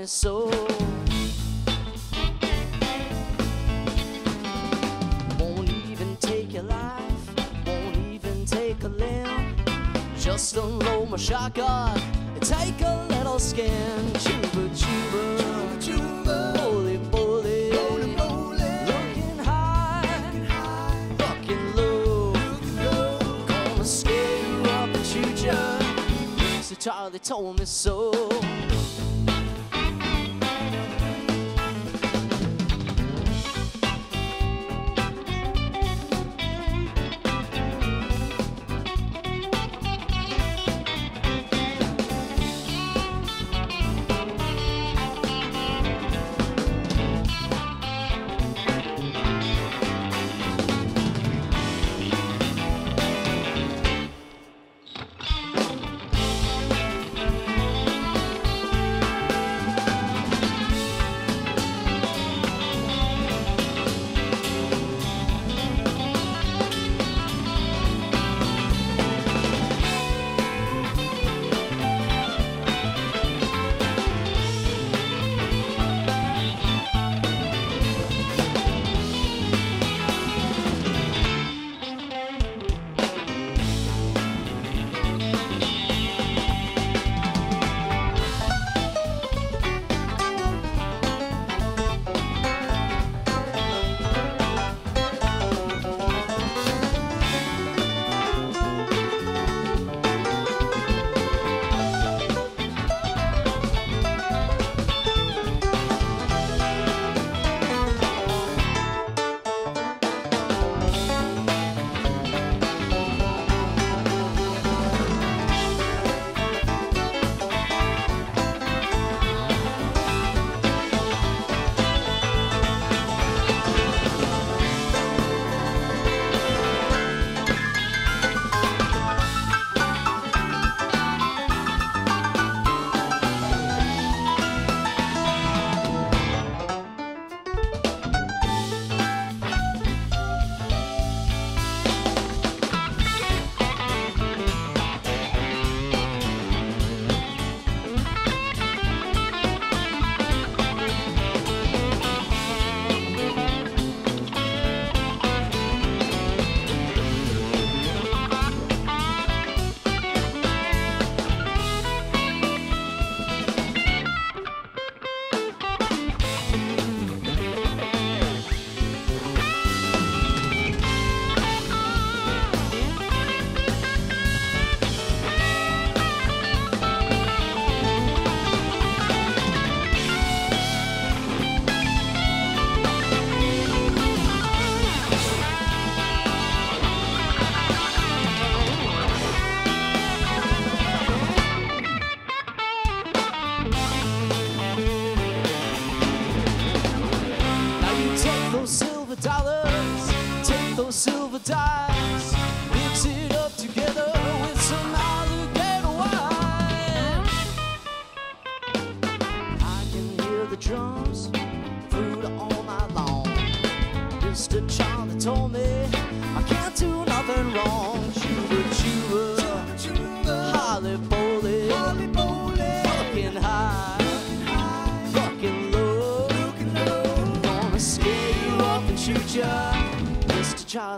me so. Won't even take your life, won't even take a limb. Just unload my shotgun and take a little skin. Chuba chuba, Chuba chuba, holy bully, holy moly, looking high, high, looking low. looking low. Gonna scare you up and shoot ya. Mr. Charlie told me so.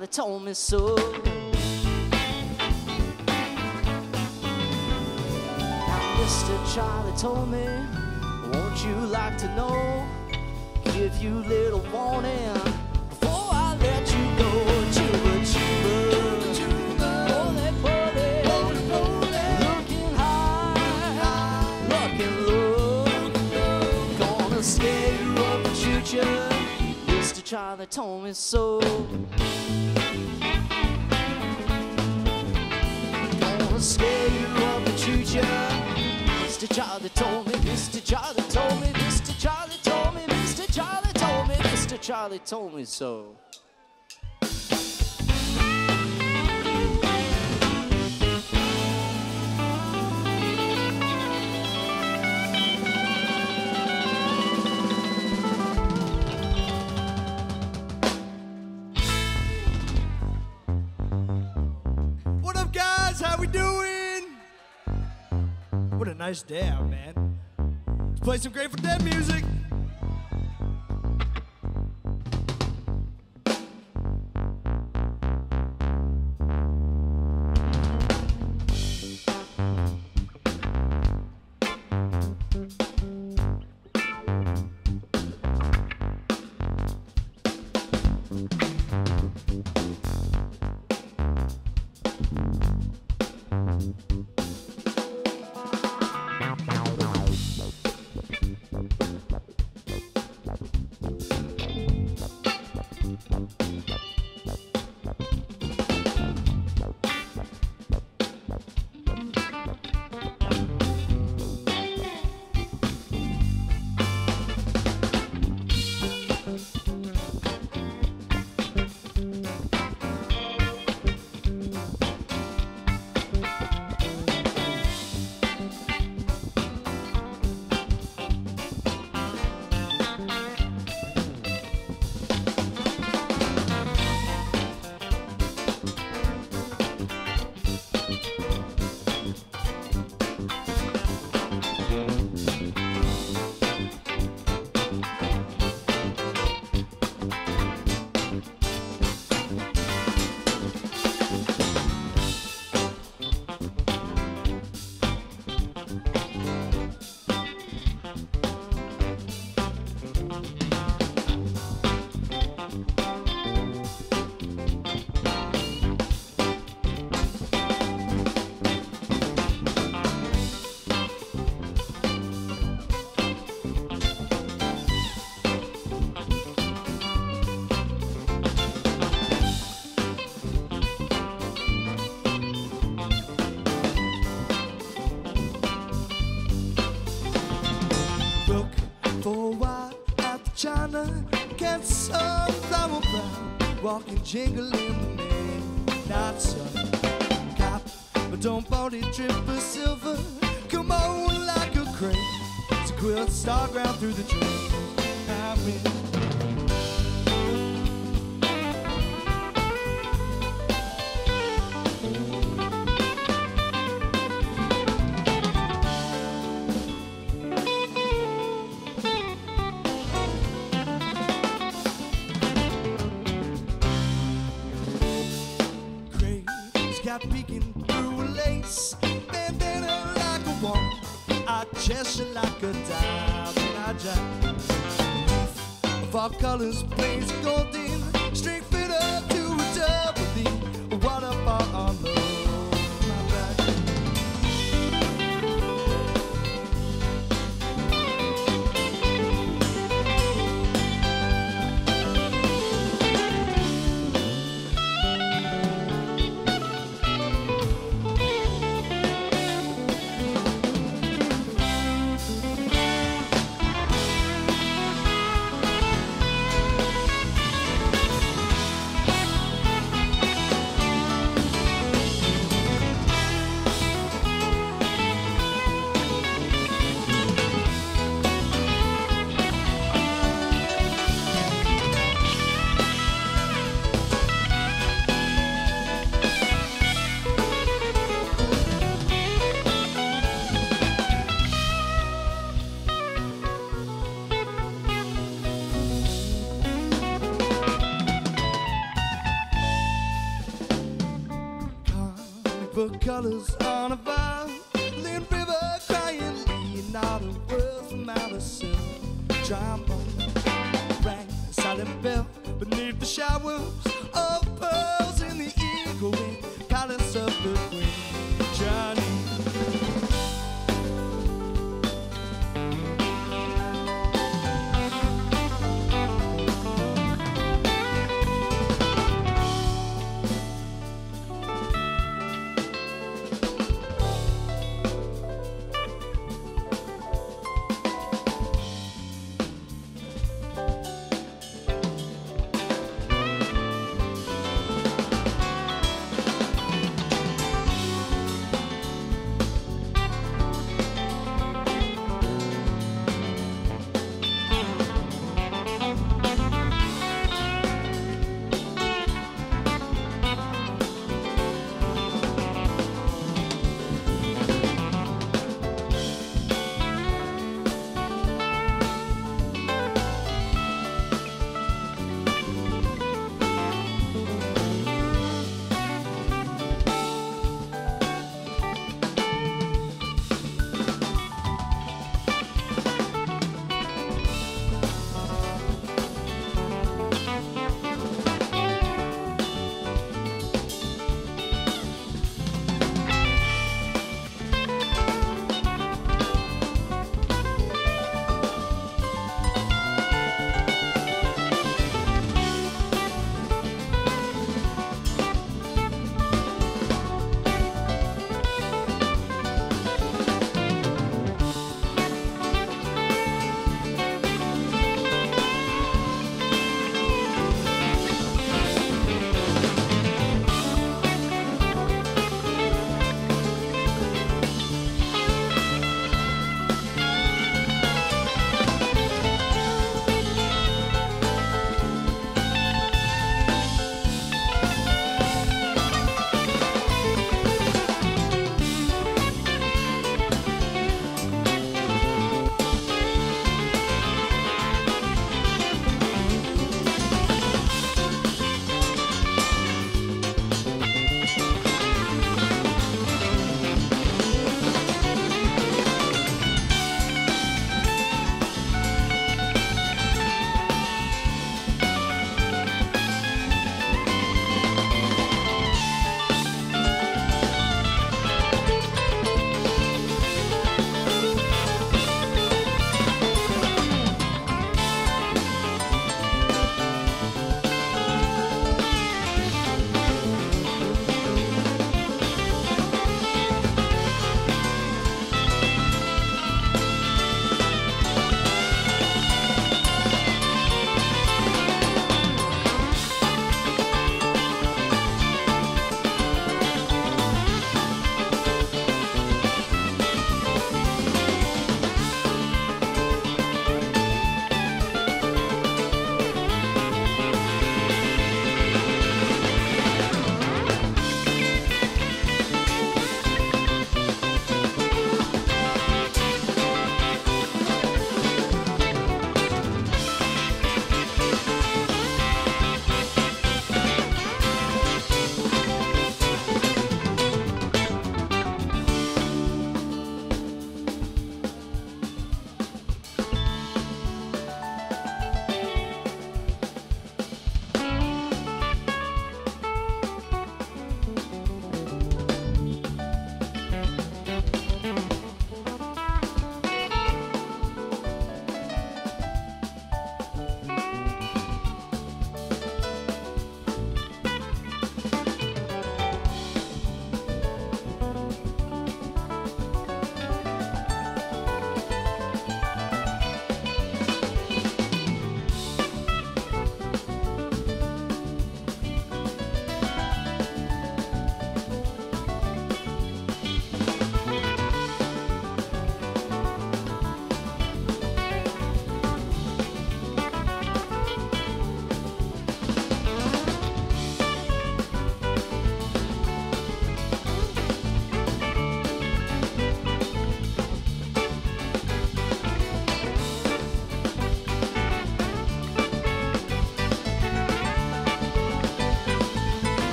Charlie told me so. Now, Mr. Charlie told me, won't you like to know? Give you little warning before I let you go. Chuba chuba, Chuba. Gonna scare you ya. Mr. Charlie told me so. Scare you and shoot ya. Mr. Charlie told me, Mr. Charlie told me, Mr. Charlie told me, Mr. Charlie told me, Mr. Charlie told me so. What a nice day out, man. Let's play some Grateful Dead music. jiggle in the name. Not so cop, but don't body trip for silver. Come on like a crane. It's a quilt star ground. colors.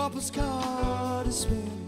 Couples card is spinning.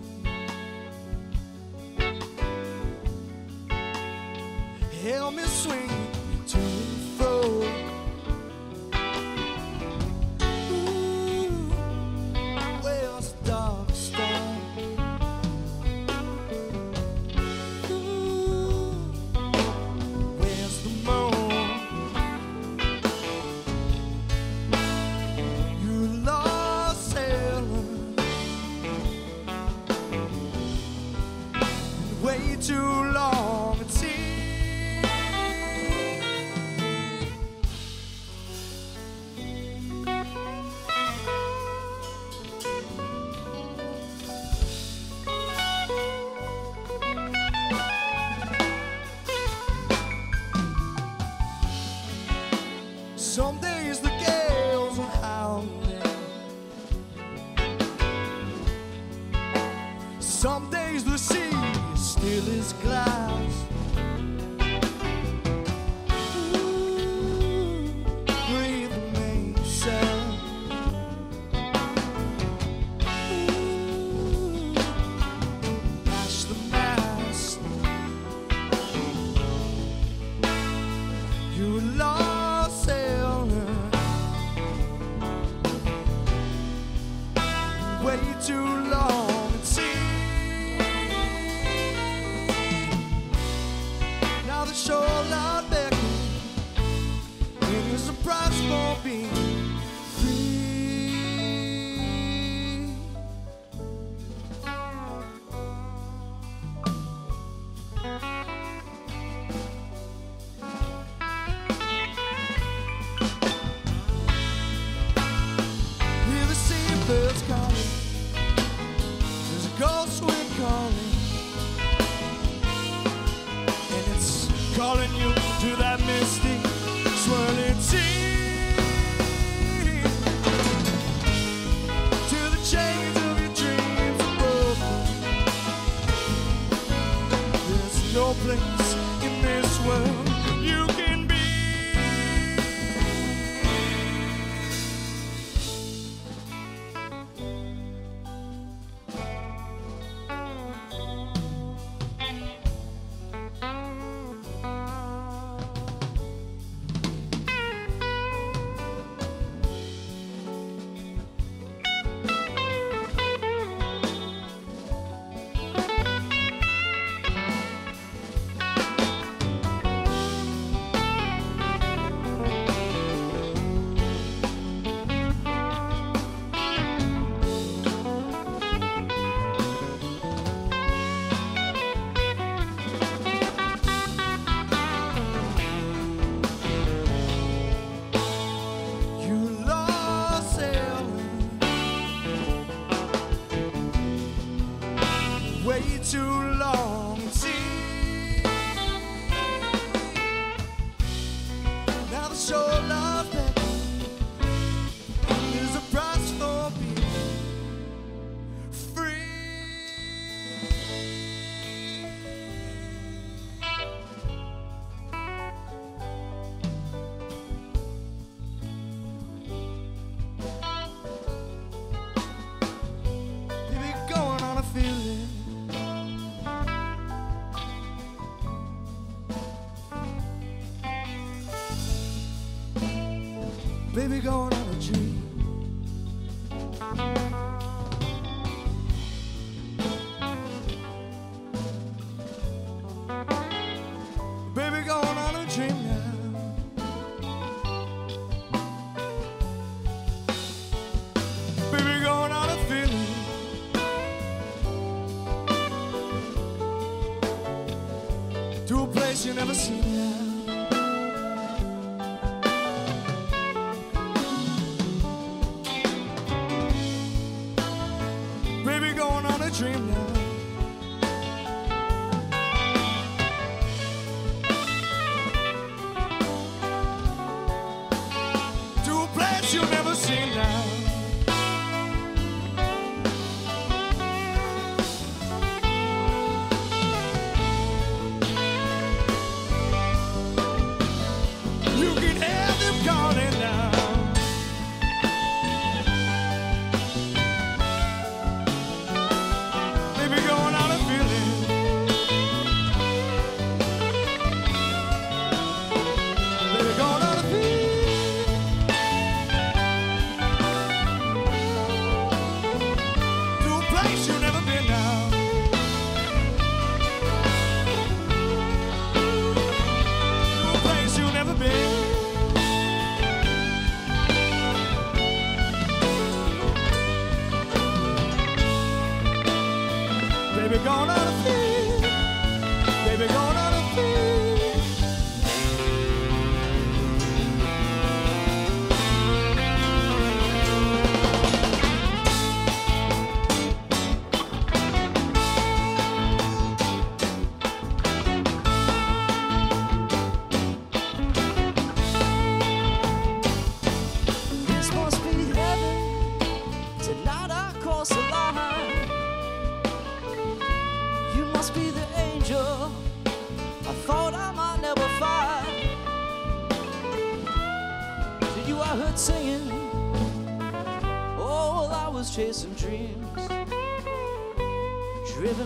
You never seen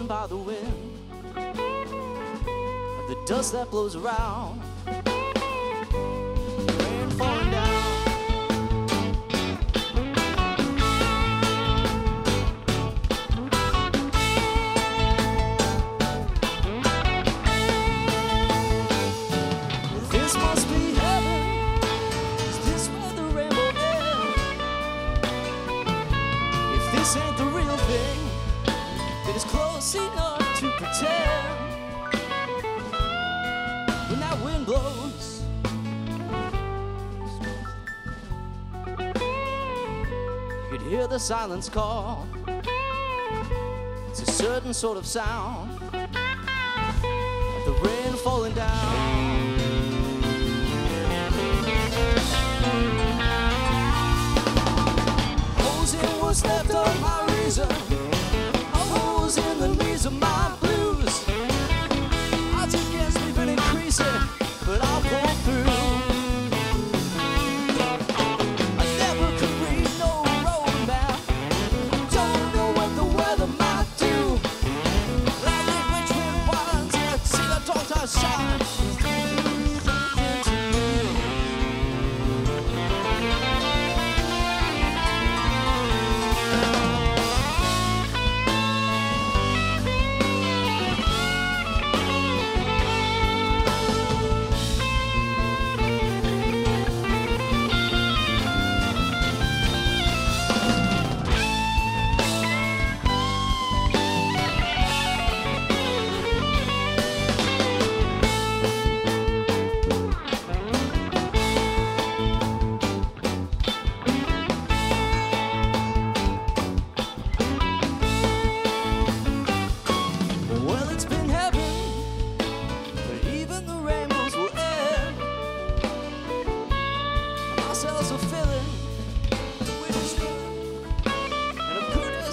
by the wind, the dust that blows around. silence call. It's a certain sort of sound of the rain falling down. Holes in what's left of my reason.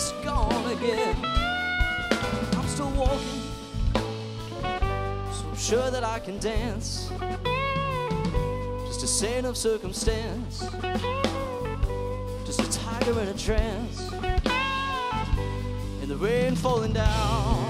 just gone again. I'm still walking, so I'm sure that I can dance. Just a sin of circumstance, just a tiger in a trance, and the rain falling down.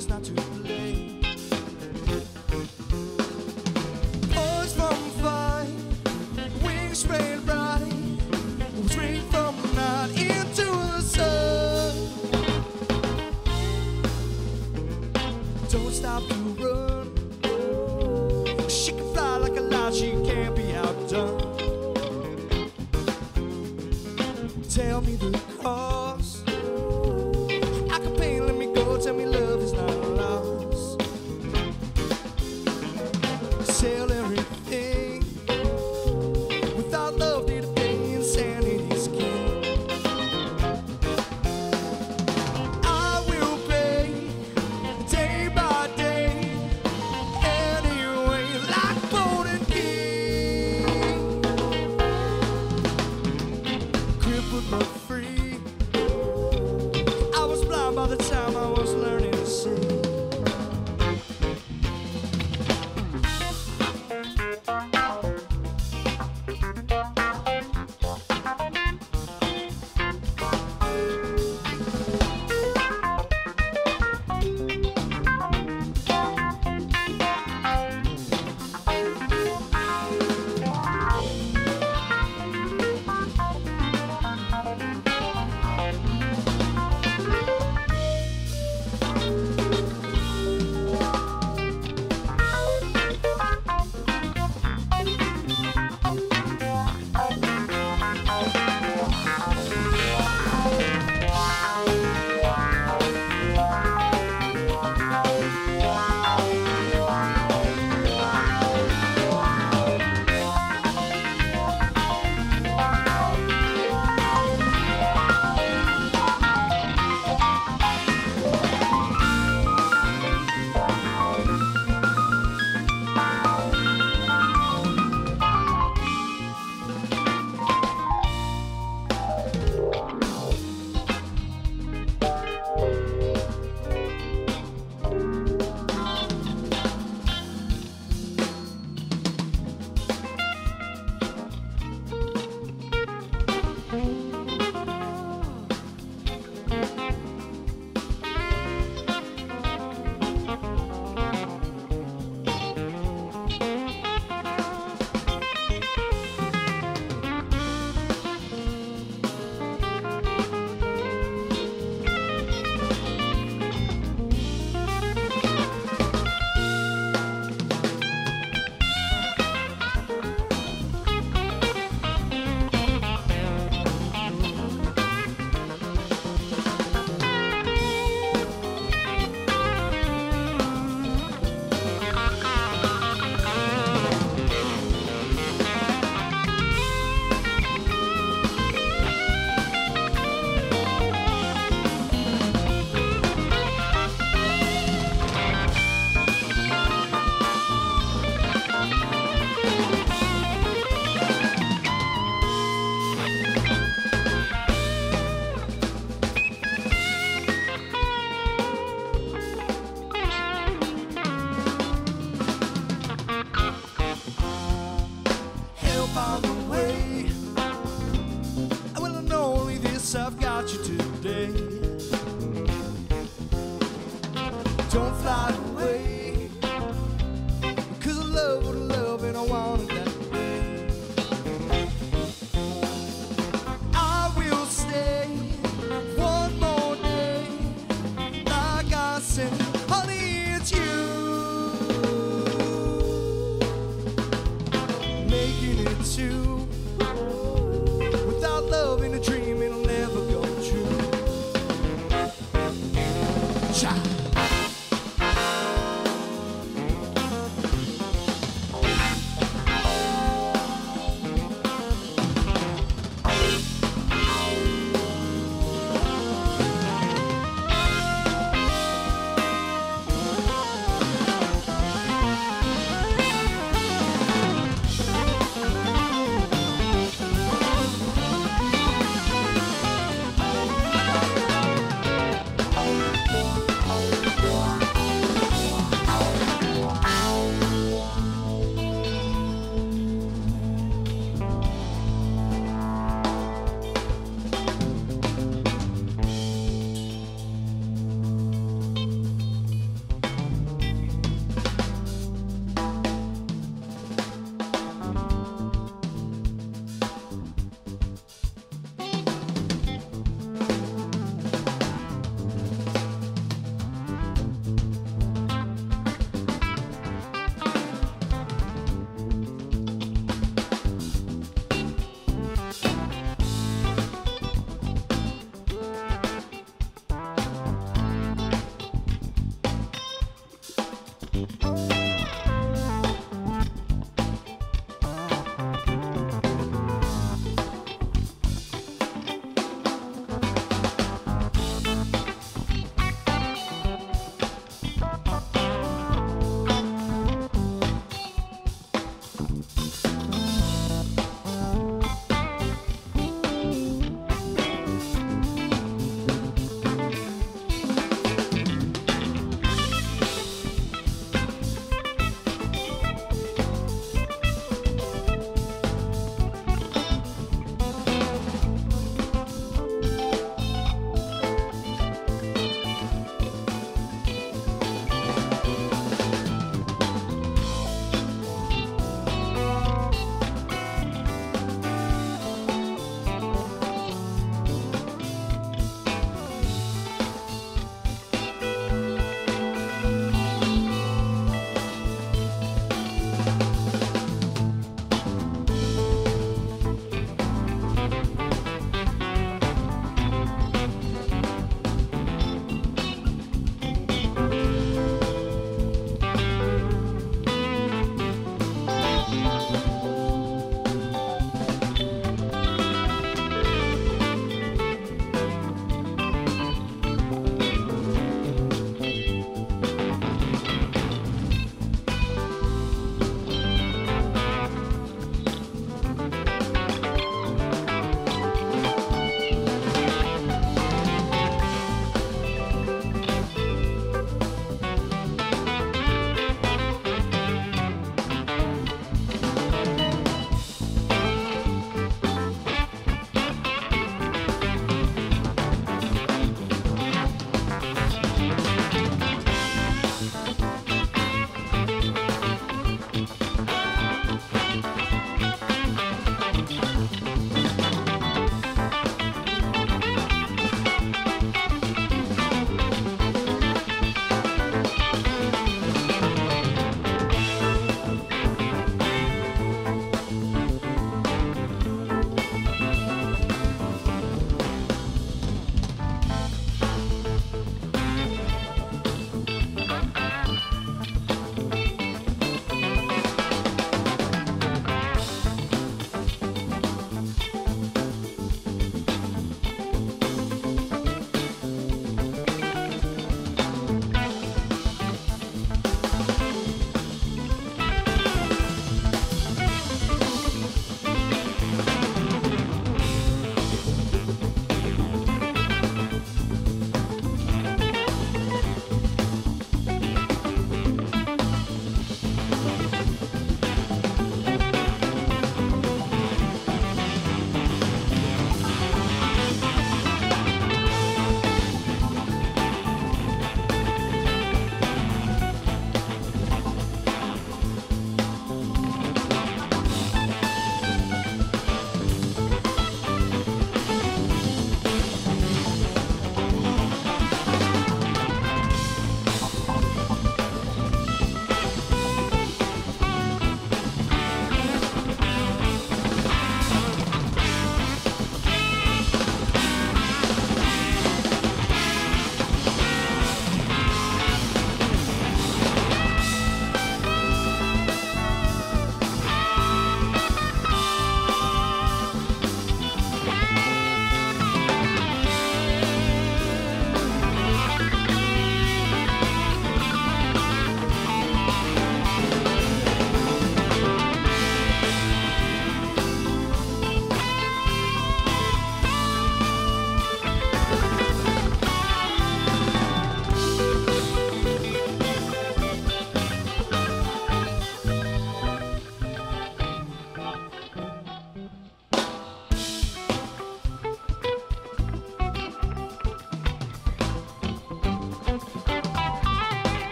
Is not to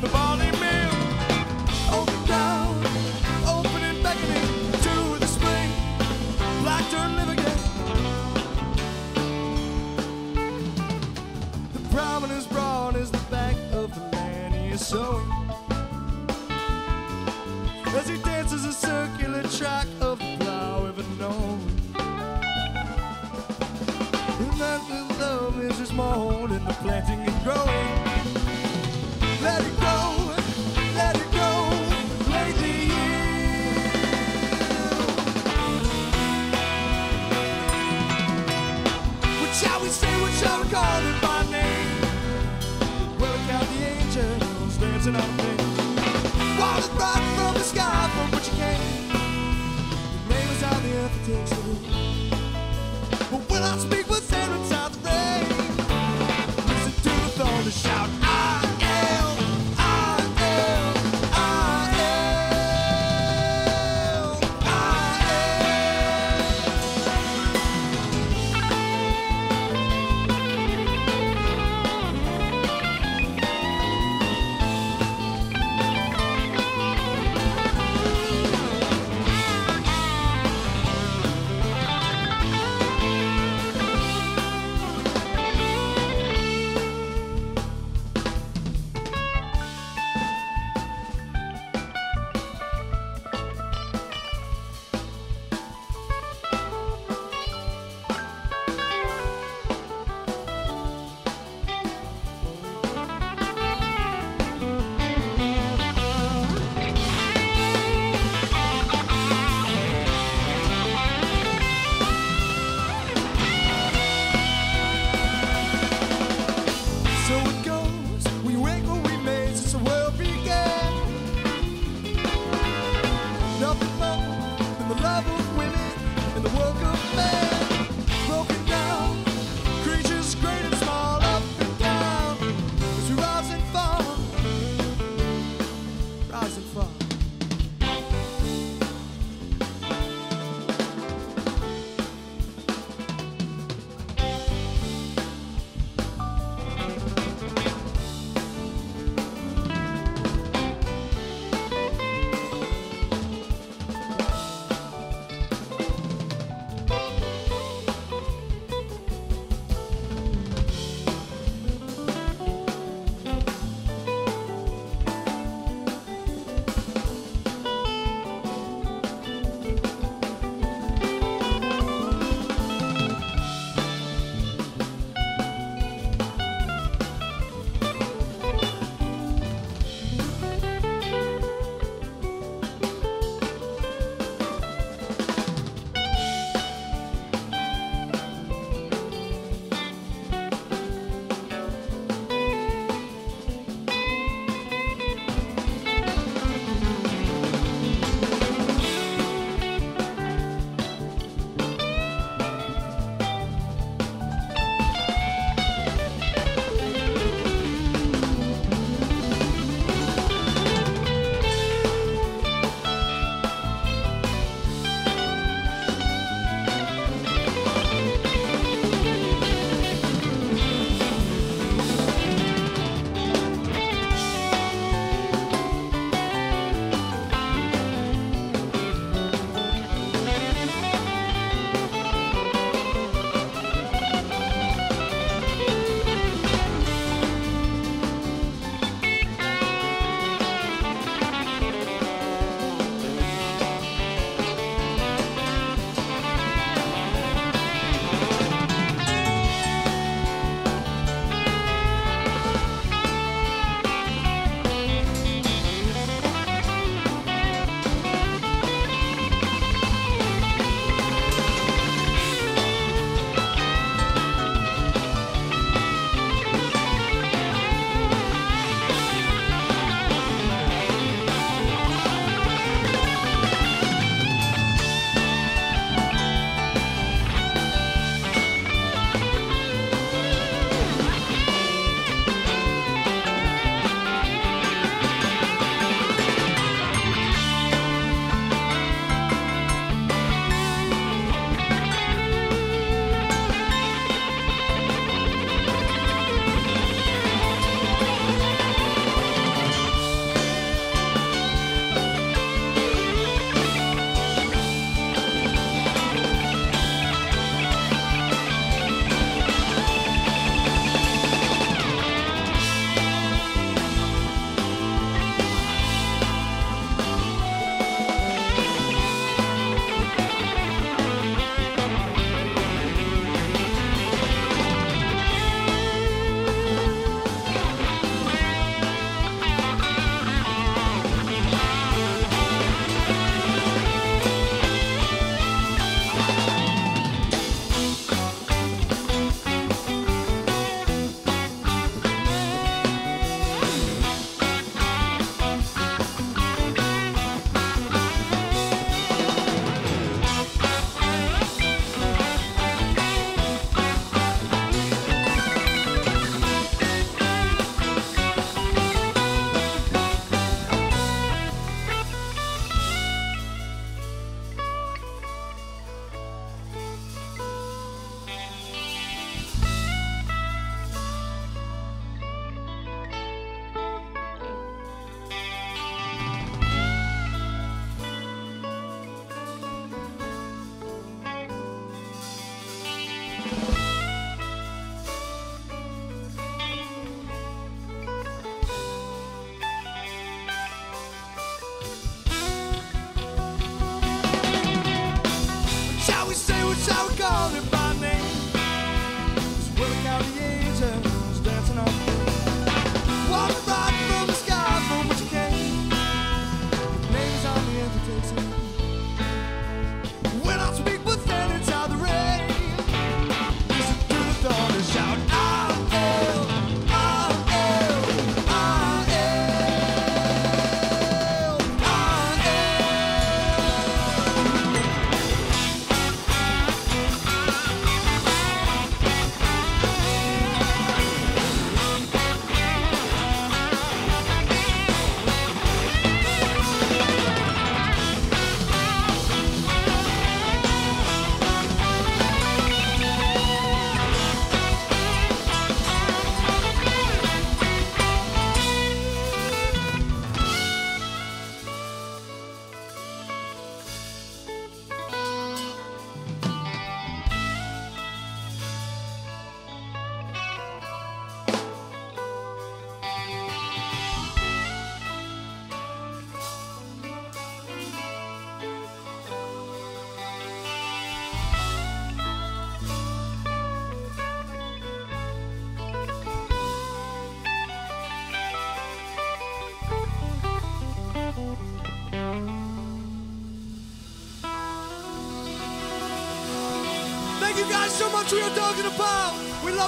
the barley mill. Bible women in the work of men.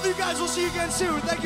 love you guys. We'll see you again soon. Thank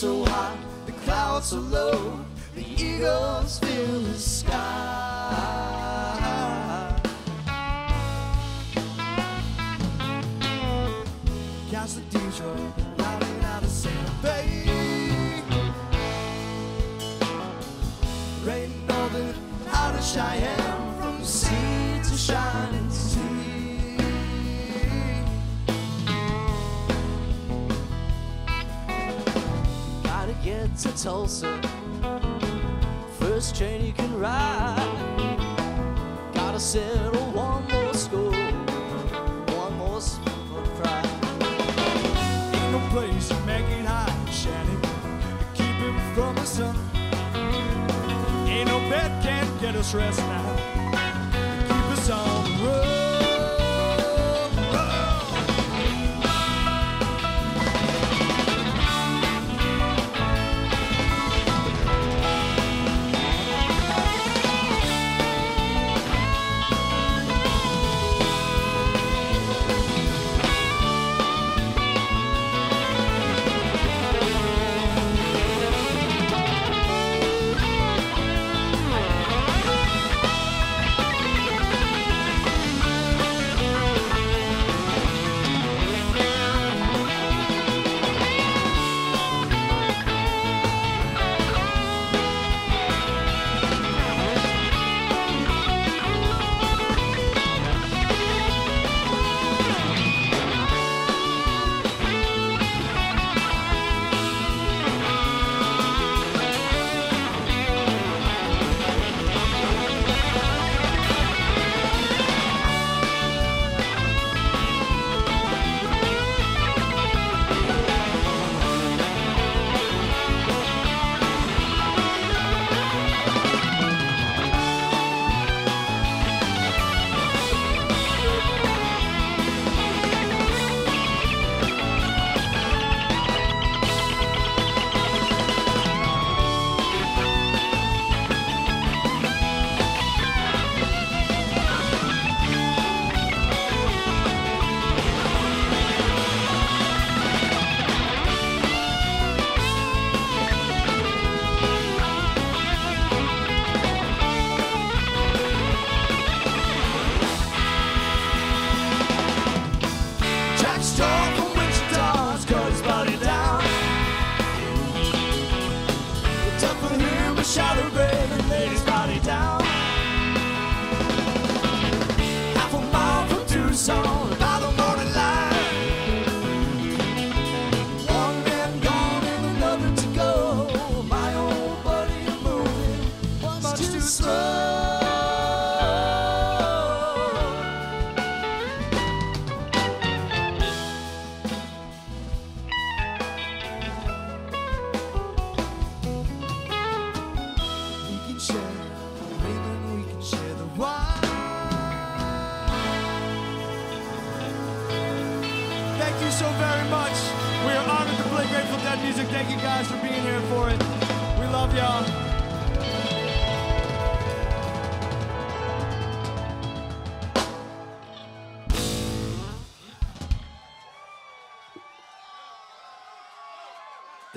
so hot, the clouds so low, the eagles fill the sky. Cast the Detroit, riding out of Santa Fe. Great Northern out of Cheyenne, from sea to shining. to Tulsa. First train you can ride. Gotta settle one more score, one more smoke cry. Ain't no place to make it high, Shannon. Keep him from the sun. Ain't no bed can get us rest now.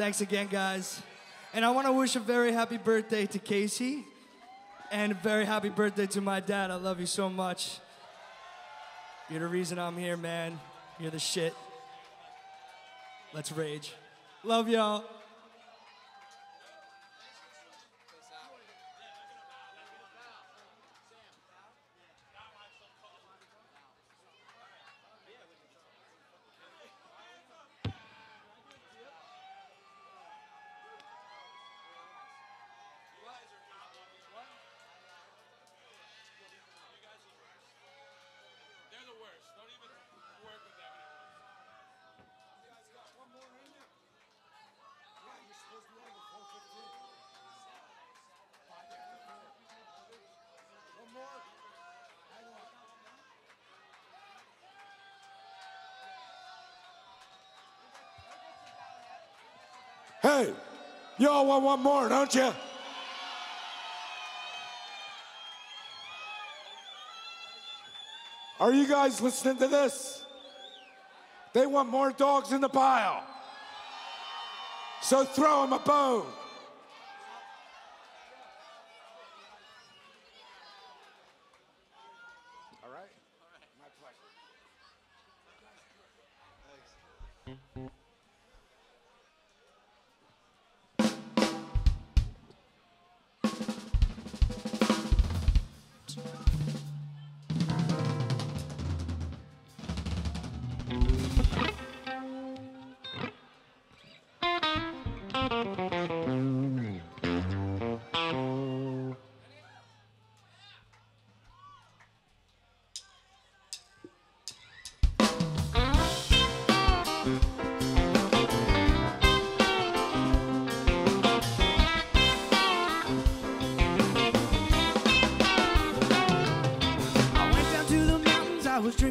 Thanks again, guys. And I want to wish a very happy birthday to Casey and a very happy birthday to my dad. I love you so much. You're the reason I'm here, man. You're the shit. Let's rage. Love y'all. Hey, y'all want one more, don't you? Are you guys listening to this? They want more dogs in the pile. So throw them a bone.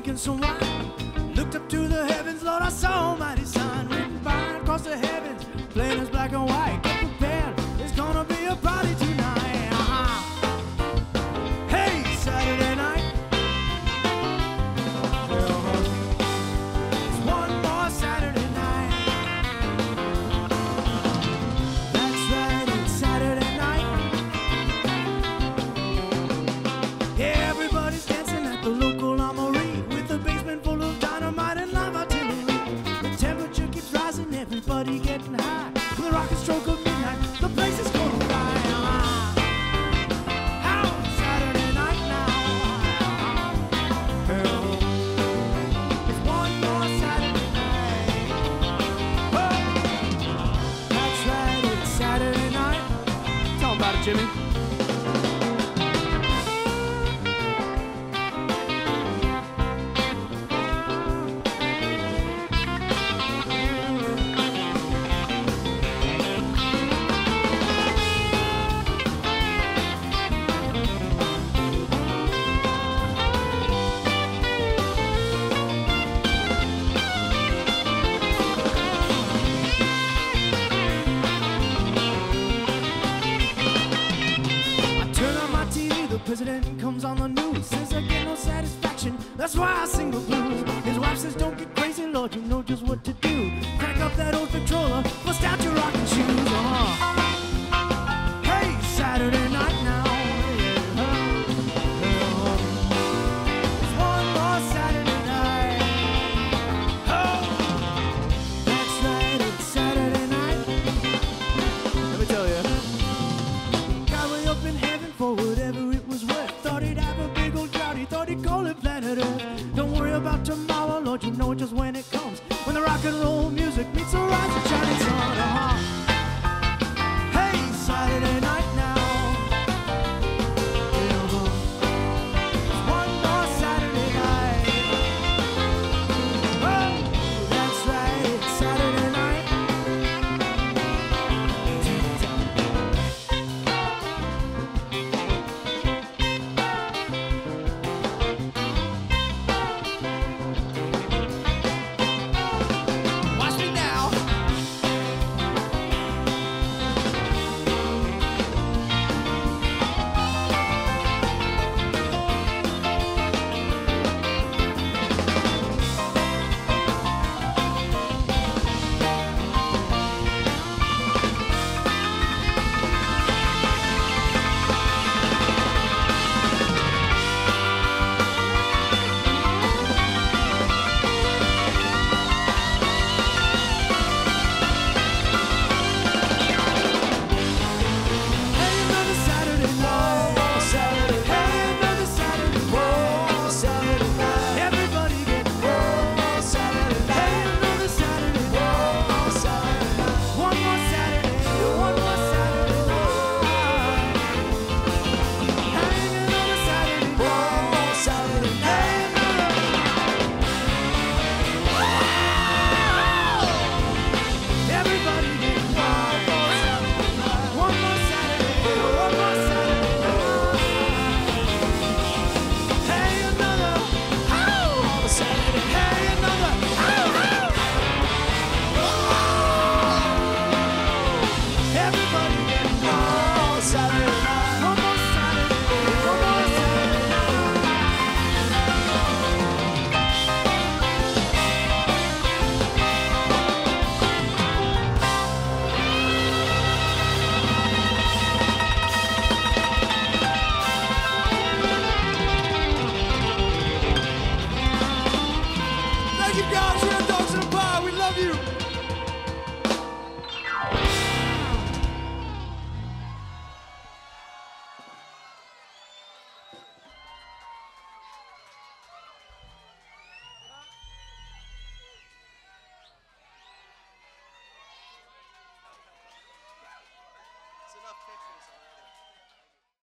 drinking some wine.